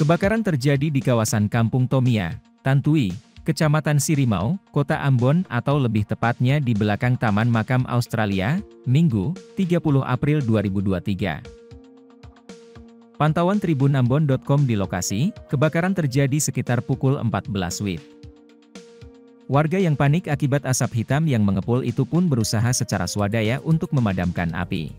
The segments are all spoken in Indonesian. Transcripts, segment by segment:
Kebakaran terjadi di kawasan Kampung Tomia, Tantui, Kecamatan Sirimau, Kota Ambon atau lebih tepatnya di belakang Taman Makam Australia, Minggu, 30 April 2023. Pantauan tribunambon.com di lokasi, kebakaran terjadi sekitar pukul 14 WIB. Warga yang panik akibat asap hitam yang mengepul itu pun berusaha secara swadaya untuk memadamkan api.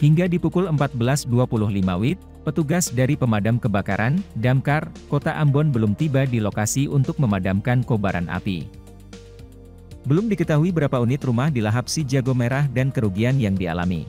Hingga di pukul 14.25 WIB, Petugas dari pemadam kebakaran, Damkar, Kota Ambon belum tiba di lokasi untuk memadamkan kobaran api. Belum diketahui berapa unit rumah dilahap si jago merah dan kerugian yang dialami.